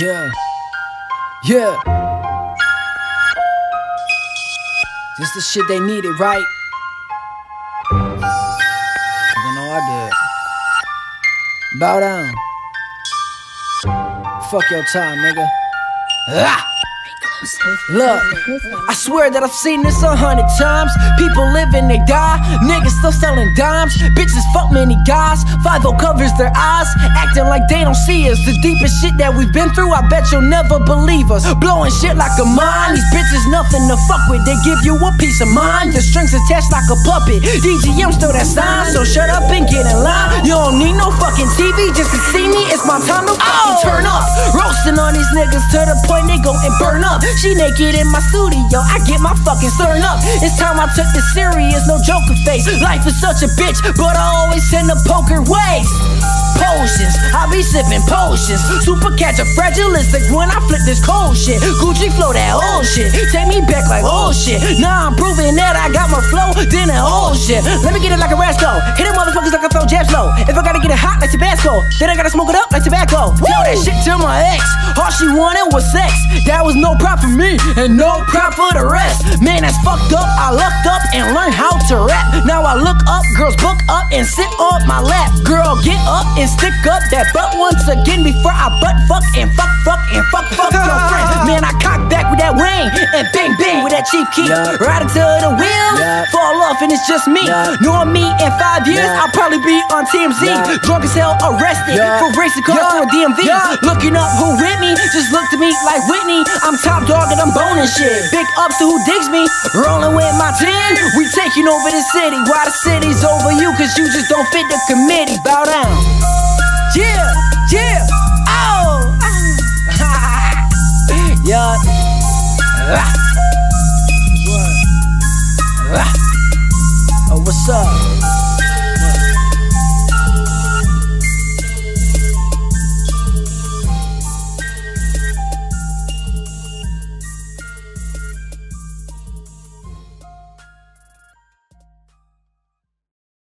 Yeah. Yeah. This the shit they needed, right? I know I did. Bow down. Fuck your time, nigga. Ah! Look, I swear that I've seen this a hundred times. People live and they die. Niggas still selling dimes. Bitches fuck many guys. 5 covers their eyes, acting like they don't see us. The deepest shit that we've been through, I bet you'll never believe us. Blowing shit like a mine. These bitches nothing to fuck with. They give you a piece of mind. The strings attached like a puppet. DGM still that sign, so shut up and get in line. You don't need no fucking TV just to see me. It's my time to niggas to the point they go and burn up. She naked in my studio, I get my fucking stern up. It's time I took this serious, no joker face. Life is such a bitch, but I always send a poker ways. Potions, I be sipping potions. Super catch a fragilistic when I flip this cold shit. Gucci flow that old shit. Take me back like old shit. Now I'm proving that I got more flow than that old shit. Let me get it like a rascal. Hit them motherfuckers like I throw jabs low. If I gotta get it hot like Tabasco, then I gotta smoke it up like tobacco. Tell that shit to my ex. All she wanted was sex. That was no prop for me and no prop for the rest. Man, that's fucked up. I lucked up and learned how to rap. Now I look up, girls book up and sit on my lap. Girl, get up and stick up that butt once again before I butt fuck and fuck fuck and fuck fuck your friend. Man, I cock back with that wing and bang bang with that cheap key. Yup. Right until the wheels Yup. fall off and it's just me. Yup. Knowing me in five years, Yup. I'll probably be on TMZ. Yup. Drunk as hell, arrested for racing cars Yup. through a DMV. Looking up who with me, just look to me like Whitney. I'm top dog and I'm boning shit. Big ups to who digs me. Rolling with my team, we taking over the city. Why the city's over you? Cause you just don't fit the committee. Bow down. Yeah, yeah. Oh. yeah. Ah. Ah. Oh, what's up?